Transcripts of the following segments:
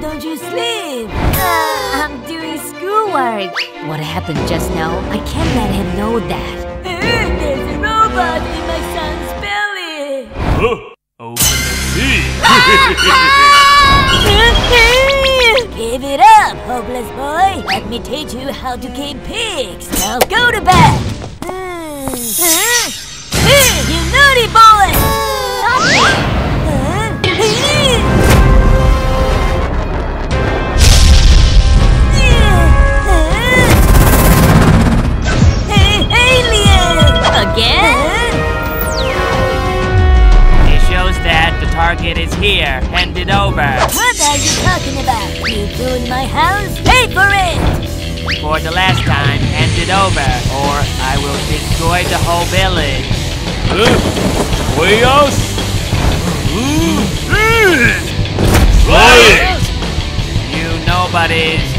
Don't you sleep? Uh, I'm doing schoolwork. What happened just now? I can't let him know that. There's a robot in my son's belly. Oh, open the. Give it up, hopeless boy. Let me teach you how to keep pigs. Now go to bed. Is here. Hand it over. What are you talking about? You ruined my house? Pay for it! For the last time, hand it over, or I will destroy the whole village. Way out! You nobodies.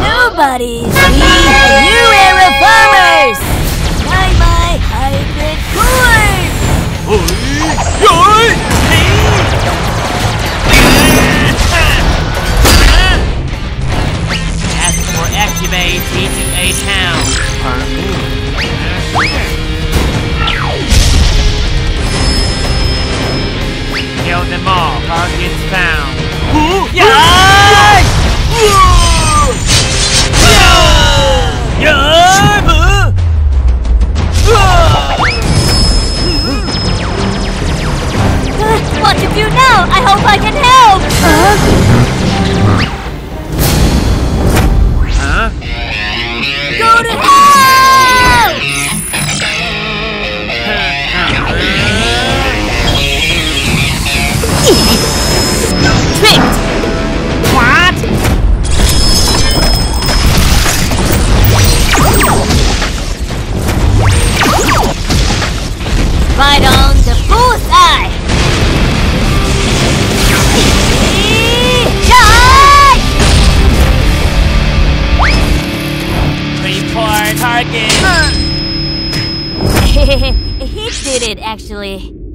Nobody's Kill them all. Targets found. Uh, What to do now? I hope I can help! Huh? He did it, actually.